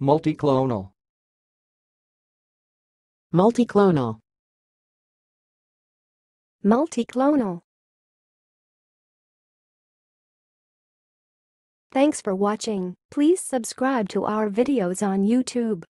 Multiclonal. multiclonal, Multiclonal. Thanks for watching. Please subscribe to our videos on YouTube.